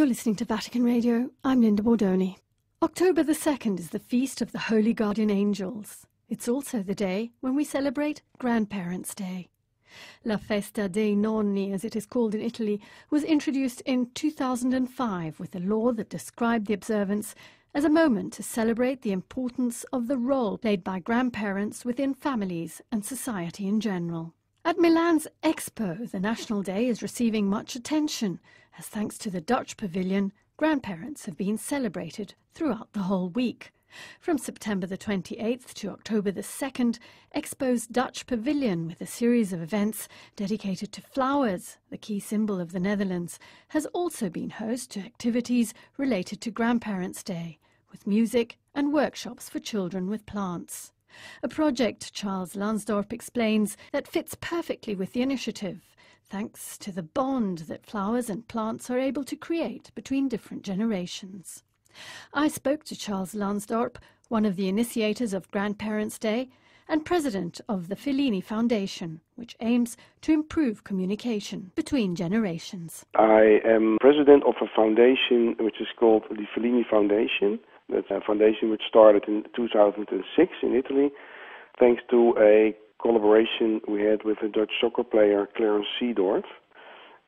You're listening to Vatican Radio. I'm Linda Bordoni. October the 2nd is the feast of the Holy Guardian Angels. It's also the day when we celebrate Grandparents' Day. La Festa dei Nonni, as it is called in Italy, was introduced in 2005 with a law that described the observance as a moment to celebrate the importance of the role played by grandparents within families and society in general. At Milan's Expo, the National Day is receiving much attention, as thanks to the Dutch Pavilion, grandparents have been celebrated throughout the whole week. From September the 28th to October the 2nd, Expo's Dutch Pavilion, with a series of events dedicated to flowers, the key symbol of the Netherlands, has also been host to activities related to Grandparents' Day, with music and workshops for children with plants. A project, Charles Lansdorp explains, that fits perfectly with the initiative, thanks to the bond that flowers and plants are able to create between different generations. I spoke to Charles Lansdorp, one of the initiators of Grandparents' Day and president of the Felini Foundation, which aims to improve communication between generations. I am president of a foundation which is called the Felini Foundation. That's a foundation which started in 2006 in Italy, thanks to a collaboration we had with a Dutch soccer player, Clarence Seedorf.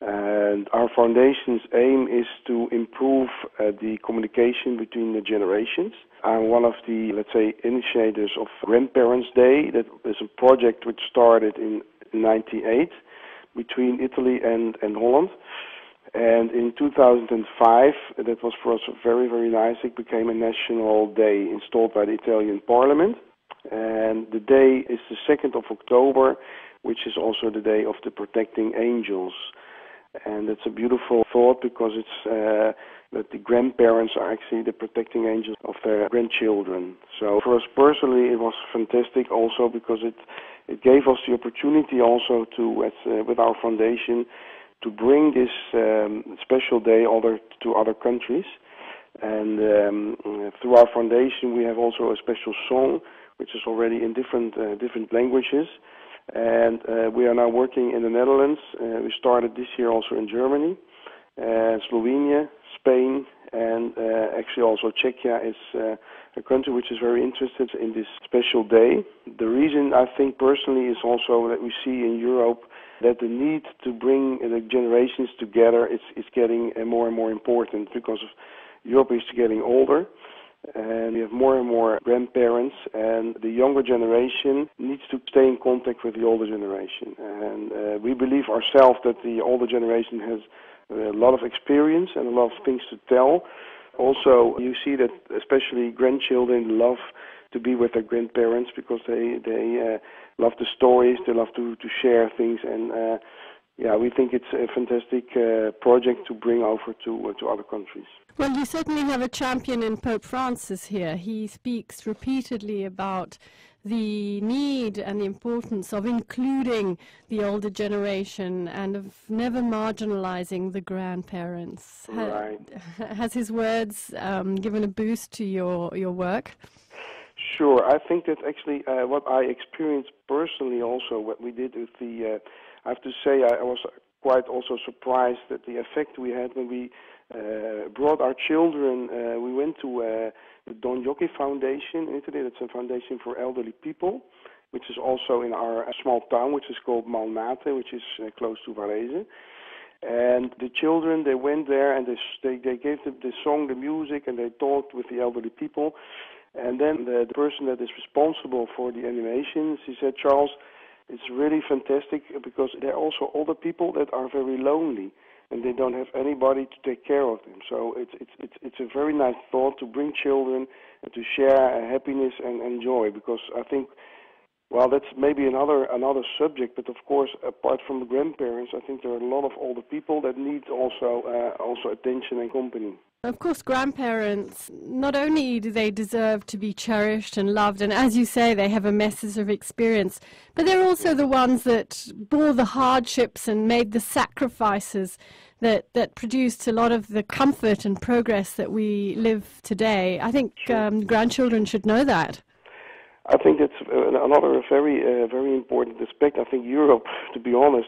And our foundation's aim is to improve uh, the communication between the generations. I'm one of the, let's say, initiators of Grandparents' Day. That is a project which started in 98 between Italy and, and Holland. And in 2005, that was for us very, very nice. It became a national day installed by the Italian Parliament. And the day is the 2nd of October, which is also the day of the protecting angels. And it's a beautiful thought because it's uh, that the grandparents are actually the protecting angels of their grandchildren. So for us personally, it was fantastic also because it it gave us the opportunity also to, as, uh, with our foundation, to bring this um, special day other to other countries. And um, through our foundation, we have also a special song, which is already in different uh, different languages. And uh, we are now working in the Netherlands. Uh, we started this year also in Germany, uh, Slovenia, Spain, and uh, actually also Czechia is uh, a country which is very interested in this special day. The reason I think personally is also that we see in Europe that the need to bring the generations together is, is getting uh, more and more important because Europe is getting older and we have more and more grandparents and the younger generation needs to stay in contact with the older generation. And uh, we believe ourselves that the older generation has a lot of experience and a lot of things to tell also you see that especially grandchildren love to be with their grandparents because they they uh, love the stories they love to to share things and uh, yeah, we think it's a fantastic uh, project to bring over to uh, to other countries. Well, you certainly have a champion in Pope Francis here. He speaks repeatedly about the need and the importance of including the older generation and of never marginalizing the grandparents. Right. has his words um, given a boost to your, your work? Sure. I think that actually uh, what I experienced personally also, what we did with the, uh, I have to say I, I was quite also surprised at the effect we had when we uh, brought our children. Uh, we went to uh, the Don Gnocchi Foundation in Italy. That's a foundation for elderly people, which is also in our small town, which is called Malnate, which is uh, close to Varese. And the children, they went there and they they, they gave them the song, the music, and they talked with the elderly people. And then the, the person that is responsible for the animations, he said, Charles, it's really fantastic because there are also older people that are very lonely and they don't have anybody to take care of them. So it's it's it's it's a very nice thought to bring children and to share happiness and, and joy because I think well that's maybe another another subject but of course apart from the grandparents I think there are a lot of older people that need also uh, also attention and company. Of course, grandparents, not only do they deserve to be cherished and loved, and as you say, they have a message of experience, but they're also the ones that bore the hardships and made the sacrifices that, that produced a lot of the comfort and progress that we live today. I think um, grandchildren should know that. I think that's another very, uh, very important aspect. I think Europe, to be honest,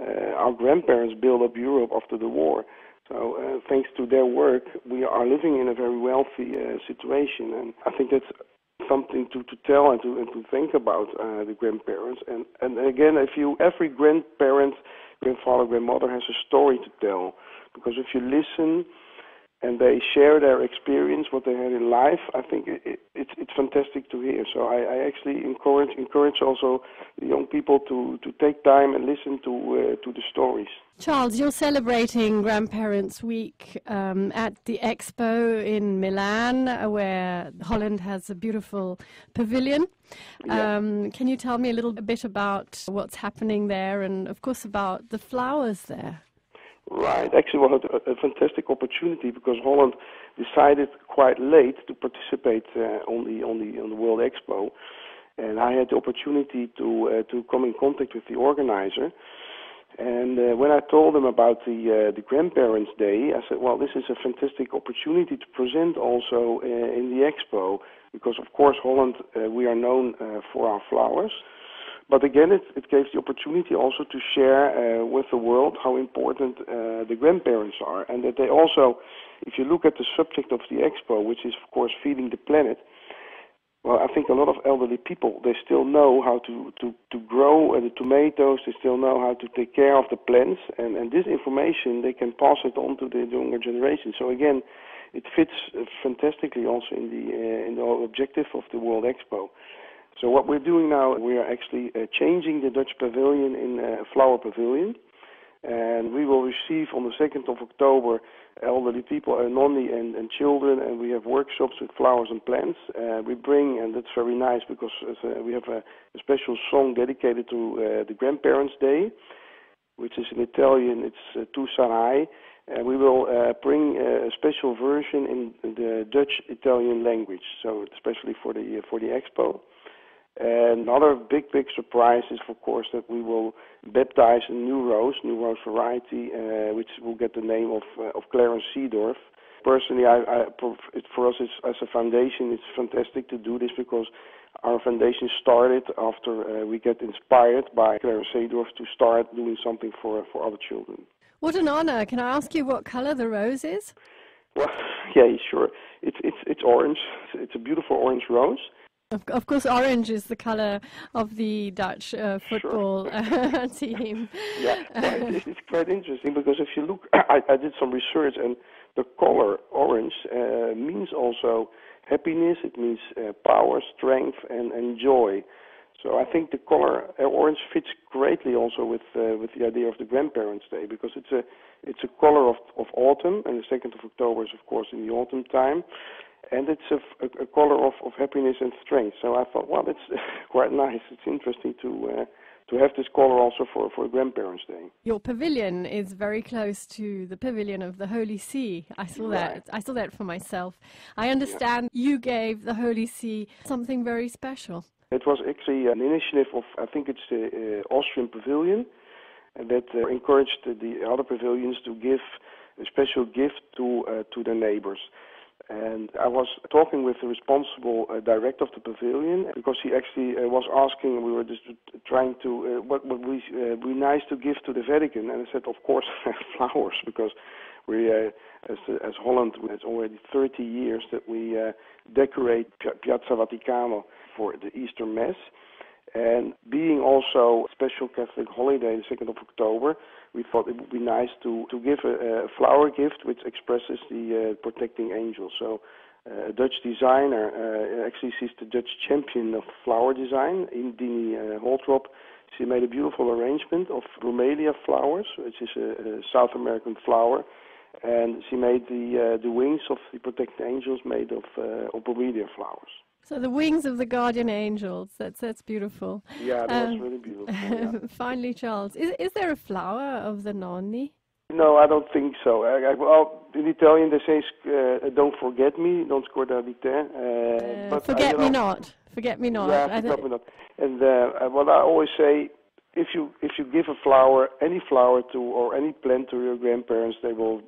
uh, our grandparents built up Europe after the war. So, uh, thanks to their work, we are living in a very wealthy uh, situation, and I think that's something to, to tell and to and to think about uh, the grandparents. And and again, if you every grandparent, grandfather, grandmother has a story to tell, because if you listen and they share their experience, what they had in life. I think it, it, it's it's fantastic to hear. So I, I actually encourage encourage also the young people to, to take time and listen to uh, to the stories. Charles, you're celebrating Grandparents Week um, at the Expo in Milan, where Holland has a beautiful pavilion. Yeah. Um, can you tell me a little bit about what's happening there, and of course about the flowers there? Right. Actually, well, a, a fantastic opportunity because Holland decided quite late to participate uh, on the on the on the World Expo, and I had the opportunity to uh, to come in contact with the organizer. And uh, when I told them about the uh, the Grandparents' Day, I said, "Well, this is a fantastic opportunity to present also uh, in the expo because, of course, Holland uh, we are known uh, for our flowers." But again, it, it gave the opportunity also to share uh, with the world how important uh, the grandparents are, and that they also, if you look at the subject of the expo, which is of course feeding the planet, well, I think a lot of elderly people they still know how to to to grow uh, the tomatoes. They still know how to take care of the plants, and and this information they can pass it on to the younger generation. So again, it fits uh, fantastically also in the uh, in the objective of the World Expo. So what we're doing now, we are actually uh, changing the Dutch pavilion in a flower pavilion. And we will receive on the 2nd of October elderly people, and nonni and, and children, and we have workshops with flowers and plants. Uh, we bring, and that's very nice because uh, we have a, a, special song dedicated to uh, the Grandparents' Day, which is in Italian, it's uh, Tu Sarai. And we will uh, bring a special version in the Dutch-Italian language, so especially for the for the expo. And another big, big surprise is, of course, that we will baptize a new rose, new rose variety, uh, which will get the name of uh, of Clarence Seedorf. Personally, I, I, it, for us as a foundation, it's fantastic to do this because our foundation started after uh, we get inspired by Clarence Seedorf to start doing something for for other children. What an honor! Can I ask you what color the rose is? Well, yeah, sure. It's it's it's orange. It's a beautiful orange rose of, of, course, orange is the color of the Dutch uh, football sure. uh, team. Yeah, it's quite interesting because if you look, I, I did some research, and the color orange uh, means also happiness. It means uh, power, strength, and, and joy. So I think the color uh, orange fits greatly also with uh, with the idea of the Grandparents' Day because it's a it's a color of of autumn, and the second of October is of course in the autumn time and it's a, a, a color of, of happiness and strength. So I thought, well, it's quite nice. It's interesting to uh, to have this color also for for Grandparents' Day. Your pavilion is very close to the pavilion of the Holy See. I saw right. that. I saw that for myself. I understand yeah. you gave the Holy See something very special. It was actually an initiative of I think it's the uh, Austrian Pavilion, that uh, encouraged the other pavilions to give a special gift to uh, to their neighbors. And I was talking with the responsible uh, director of the pavilion because he actually uh, was asking. We were just trying to uh, what would we uh, be nice to give to the Vatican, and I said, of course, flowers, because we, uh, as as Holland, it's already 30 years that we uh, decorate Piazza Vaticano for the Easter Mass. And being also a special Catholic holiday, the 2nd of October, we thought it would be nice to, to give a, a flower gift which expresses the uh, protecting angel. So uh, a Dutch designer, uh, actually she's the Dutch champion of flower design, Indini uh, Holtrop. She made a beautiful arrangement of bromelia flowers, which is a, a South American flower, and she made the uh, the wings of the protecting angels made of uh, bromelia flowers. So the wings of the guardian angels. That's that's beautiful. Yeah, that's um, really beautiful. Yeah. finally, Charles, is is there a flower of the nonni? No, I don't think so. I, I, well, in Italian they say uh, "Don't forget me," "Non scordare te." Uh, but forget I, me know, not. Forget me not. Yeah, forget me not. And uh, what I always say, if you if you give a flower, any flower to or any plant to your grandparents, they will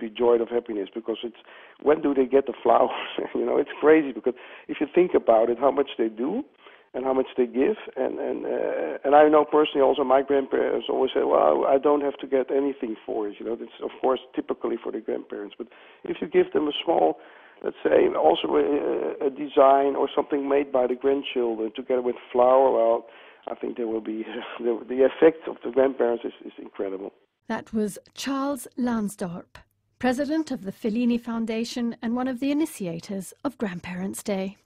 be joy of happiness because it's when do they get the flowers? you know, it's crazy because if you think about it, how much they do, and how much they give. And and uh, and I know personally also my grandparents always say, well, I don't have to get anything for it. You know, that's of course typically for the grandparents. But if you give them a small, let's say, also a, a design or something made by the grandchildren together with flower, well, I think there will be the, the effect of the grandparents is, is incredible. That was Charles Lansdorp, president of the Felini Foundation and one of the initiators of Grandparents' Day.